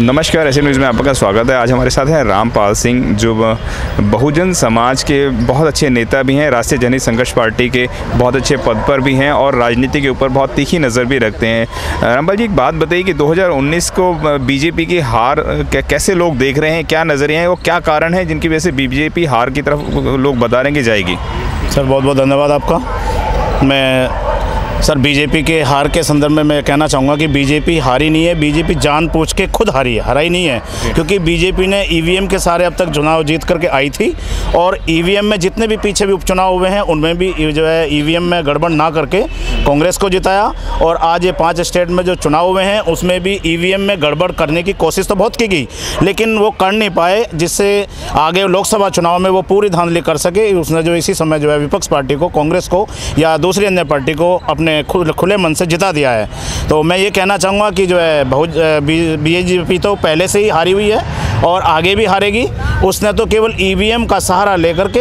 नमस्कार, ऐसे न्यूज़ में आपका स्वागत है। आज हमारे साथ हैं रामपाल सिंह, जो बहुजन समाज के बहुत अच्छे नेता भी हैं, राष्ट्रीय जनहित संघर्ष पार्टी के बहुत अच्छे पद पर भी हैं और राजनीति के ऊपर बहुत तीखी नज़र भी रखते हैं। रामपाल जी, एक बात बताइए कि 2019 को बीजेपी की हार कैसे लोग देख रहे हैं, क्या नज़रिए हैं वो क्या कारण है जिनकी वजह से बीजेपी हार की तरफ़ लोग बता रहे जाएगी? सर बहुत बहुत धन्यवाद आपका। मैं सर बीजेपी के हार के संदर्भ में मैं कहना चाहूँगा कि बीजेपी हारी नहीं है बीजेपी जान पूछ के खुद हारी है हराई नहीं है। क्योंकि बीजेपी ने ईवीएम के सारे अब तक चुनाव जीत करके आई थी और ईवीएम में जितने भी पीछे भी उपचुनाव हुए हैं उनमें भी जो है ईवीएम में गड़बड़ ना करके कांग्रेस को जिताया और आज ये पाँच स्टेट में जो चुनाव हुए हैं उसमें भी ईवीएम में गड़बड़ करने की कोशिश तो बहुत की गई लेकिन वो कर नहीं पाए जिससे आगे लोकसभा चुनाव में वो पूरी धांधली कर सके उसने जो इसी समय जो है विपक्ष पार्टी को कांग्रेस को या दूसरी अन्य पार्टी को अपने ने खुले मन से जिता दिया है। तो मैं ये कहना चाहूँगा कि जो है बहुत बी तो पहले से ही हारी हुई है। और आगे भी हारेगी। उसने तो केवल ईवीएम का सहारा लेकर के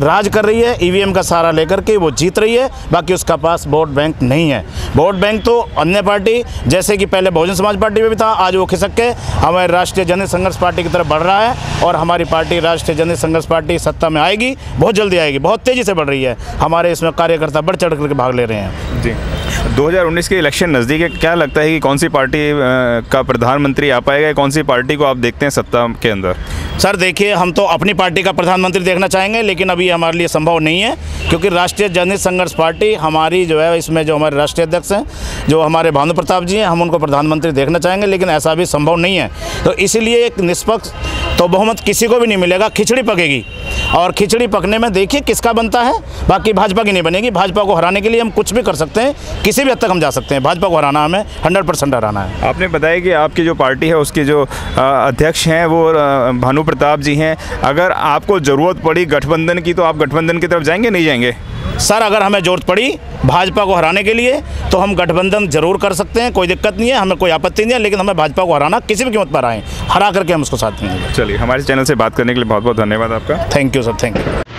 राज कर रही है। ईवीएम का सहारा लेकर के वो जीत रही है। बाकी उसका पास वोट बैंक नहीं है। वोट बैंक तो अन्य पार्टी, जैसे कि पहले बहुजन समाज पार्टी में भी था, आज वो खिसक के हमारे राष्ट्रीय जन संघर्ष पार्टी की तरफ़ बढ़ रहा है और हमारी पार्टी, राष्ट्रीय जन संघर्ष पार्टी सत्ता में आएगी, बहुत जल्दी आएगी, बहुत तेज़ी से बढ़ रही है। हमारे इसमें कार्यकर्ता बढ़ चढ़ करके भाग ले रहे हैं। जी। 2019 के इलेक्शन नज़दीक है। क्या लगता है कि कौन सी पार्टी का प्रधानमंत्री आ पाएगा कौन सी पार्टी को आप देखते हैं सत्ता के अंदर? सर, देखिए, हम तो अपनी पार्टी का प्रधानमंत्री देखना चाहेंगे, लेकिन अभी हमारे लिए संभव नहीं है, क्योंकि राष्ट्रीय जनहित संघर्ष पार्टी हमारी जो है, इसमें जो हमारे राष्ट्रीय अध्यक्ष हैं, जो हमारे भानु प्रताप जी हैं, हम उनको प्रधानमंत्री देखना चाहेंगे, लेकिन ऐसा भी संभव नहीं है। तो इसीलिए एक निष्पक्ष तो बहुमत किसी को भी नहीं मिलेगा, खिचड़ी पकेगी। और खिचड़ी पकने में देखिए किसका बनता है? बाकी भाजपा की नहीं बनेगी। भाजपा को हराने के लिए हम कुछ भी कर सकते हैं, किसी भी हद तक हम जा सकते हैं। भाजपा को हराना हमें हंड्रेड परसेंट हराना है। आपने बताया कि आपकी जो पार्टी है, उसके जो अध्यक्ष हैं, वो भानु प्रताप जी हैं। अगर आपको ज़रूरत पड़ी गठबंधन की तो आप गठबंधन की तरफ़ जाएँगे, नहीं जाएँगे? सर अगर हमें ज़रूरत पड़ी भाजपा को हराने के लिए तो हम गठबंधन ज़रूर कर सकते हैं कोई दिक्कत नहीं है हमें कोई आपत्ति नहीं है लेकिन हमें भाजपा को हराना किसी भी कीमत पर आए हरा करके हम उसको साथ देंगे। चलिए हमारे चैनल से बात करने के लिए बहुत बहुत धन्यवाद आपका। Thank you sir thank you